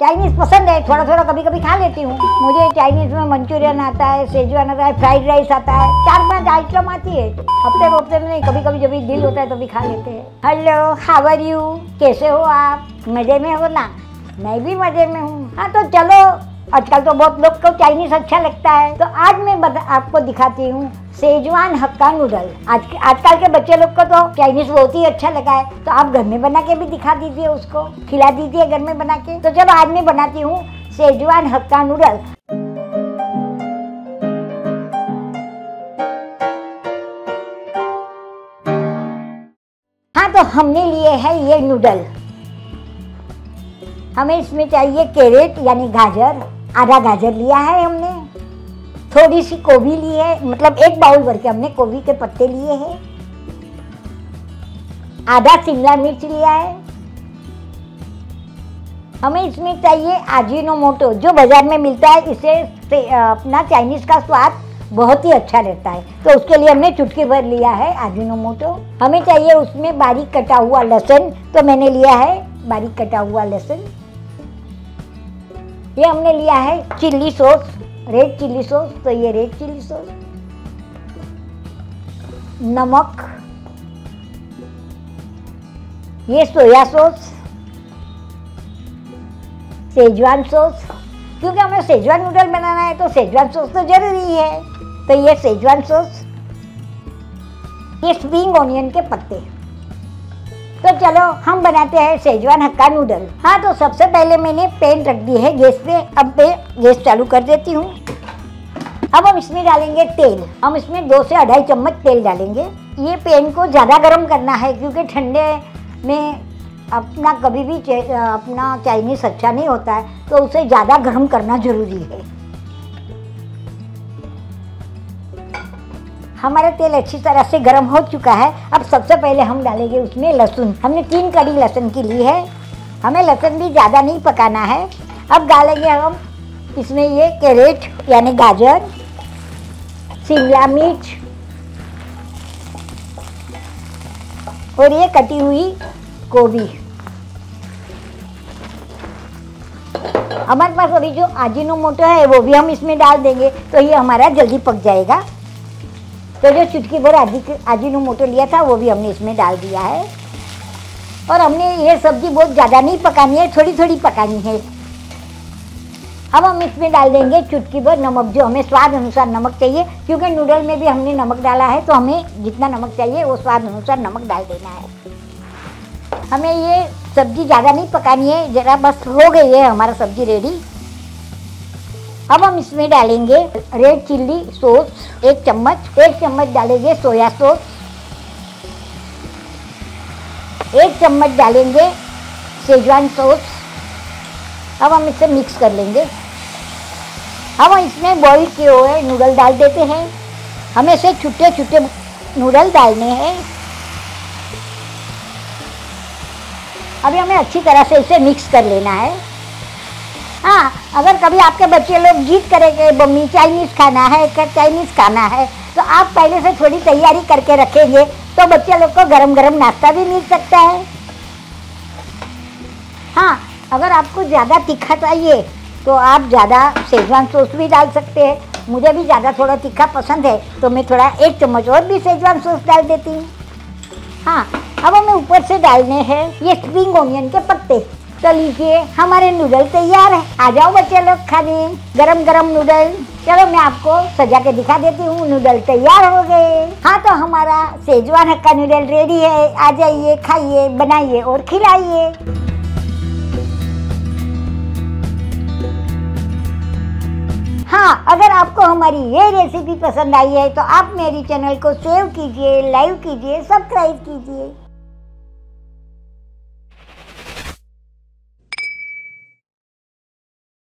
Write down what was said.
Chinese पसंद है थोड़ा थोड़ा कभी कभी खा लेती हूँ। मुझे चाइनीज़ में मंचूरियन आता है सेजवान आता है फ्राइड राइस आता है। चार पाँच आइटम आती है। हफ़्ते हफ़्ते में नहीं कभी कभी जब दिल होता है, तभी खा लेते हैं। हेलो हाउ आर यू कैसे हो आप? मज़े में हो ना? मैं भी मज़े में हूँ। हाँ तो चलो। आजकल तो बहुत लोग को चाइनीज़ अच्छा लगता है। तो आज मैं आपको दिखाती हूँ सेजवान हक्का नूडल आज आजकल के बच्चे लोग को तो चाइनीज़ बहुत ही अच्छा लगा है। तो आप घर में बना के भी दिखा दीजिए उसको। खिला दीजिए घर में बना के। तो जब आज मैं बनाती हूँ सेजवान हक्का नूडल हाँ तो हमने लिए है ये नूडल हमें इसमें चाहिए कैरेट यानी गाजर। आधा गाजर लिया है हमने। थोड़ी सी गोभी ली है मतलब एक बाउल भर के हमने गोभी के पत्ते लिए हैं। आधा शिमला मिर्च लिया है। हमें इसमें चाहिए आजीनोमोटो जो बाज़ार में मिलता है, इसे अपना चाइनीज़ का स्वाद बहुत ही अच्छा रहता है। तो उसके लिए हमने चुटकी भर लिया है आजीनोमोटो हमें चाहिए उसमें बारीक कटा हुआ लहसुन तो मैंने लिया है बारीक कटा हुआ लहसुन। ये हमने लिया है chilli sauce, red chilli sauce तो ये रेड चिल्ली सॉस। नमक, ये सोया सॉस सेजवान सॉस। क्योंकि हमें सेजवान नूडल बनाना है तो सेजवान सॉस तो ज़रूरी है। तो ये सेजवान सॉस, ये स्प्रिंग ऑनियन के पत्ते। तो चलो, हम बनाते हैं शेजवान हक्का नूडल। हाँ तो सबसे पहले मैंने पैन रख दी है गैस पे। अब मैं गैस चालू कर देती हूँ। अब हम इसमें डालेंगे तेल। हम इसमें दो से अढ़ाई चम्मच तेल डालेंगे। ये पैन को ज़्यादा गर्म करना है, क्योंकि ठंडे में अपना कभी भी अपना चाइनीज़ अच्छा नहीं होता है तो उसे ज़्यादा गर्म करना ज़रूरी है। हमारा तेल अच्छी तरह से गर्म हो चुका है। अब सबसे पहले हम डालेंगे उसमें लहसुन। हमने तीन कड़ी लहसुन की ली है। हमें लहसुन भी ज़्यादा नहीं पकाना है। अब डालेंगे हम इसमें ये कैरेट, यानी गाजर, शिमला मिर्च, और ये कटी हुई गोभी। हमारे पास अभी जो आजीनोमोटो है, वो भी हम इसमें डाल देंगे तो ये हमारा जल्दी पक जाएगा। तो जो चुटकी भर आजी आजीनोमोटो लिया था, वो भी हमने इसमें डाल दिया है। और हमने ये सब्ज़ी बहुत ज़्यादा नहीं पकानी है थोड़ी थोड़ी पकानी है। अब हम इसमें डाल देंगे चुटकी भर नमक, जो हमें स्वाद अनुसार नमक चाहिए। क्योंकि नूडल में भी हमने नमक डाला है तो हमें जितना नमक चाहिए, वो स्वाद अनुसार नमक डाल देना है। हमें ये सब्ज़ी ज़्यादा नहीं पकानी है, ज़रा बस हो गई है हमारा सब्ज़ी रेडी। अब हम इसमें डालेंगे रेड चिल्ली सॉस एक चम्मच एक चम्मच डालेंगे सोया सॉस एक चम्मच डालेंगे शेजवान सॉस अब हम इसे मिक्स कर लेंगे। अब हम इसमें बॉईल किए हुए नूडल डाल देते हैं। हमें इसे छोटे छोटे नूडल डालने हैं। अभी हमें अच्छी तरह से इसे मिक्स कर लेना है। हाँ अगर कभी आपके बच्चे लोग जीत करेंगे, मम्मी चाइनीज़ खाना है चाइनीज़ खाना है तो आप पहले से थोड़ी तैयारी करके रखेंगे तो बच्चे लोग को गरम गरम नाश्ता भी मिल सकता है। हाँ अगर आपको ज़्यादा तीखा चाहिए तो आप ज़्यादा सेजवान सॉस भी डाल सकते हैं। मुझे भी ज़्यादा थोड़ा तीखा पसंद है तो मैं थोड़ा एक चम्मच और भी सेजवान सॉस डाल देती हूँ। हाँ अब हमें ऊपर से डालने हैं ये स्प्रिंग ओनियन के पत्ते। तो लीजिए, हमारे नूडल तैयार है। आ जाओ बच्चे लोग खाने। गरम गरम नूडल चलो मैं आपको सजा के दिखा देती हूँ नूडल तैयार हो गए। हाँ तो हमारा सेजवान हक्का नूडल रेडी है। आ जाइए, खाइए, बनाइए और खिलाइए। हाँ अगर आपको हमारी ये रेसिपी पसंद आई है तो आप मेरी चैनल को सेव कीजिए लाइव कीजिए सब्सक्राइब कीजिए।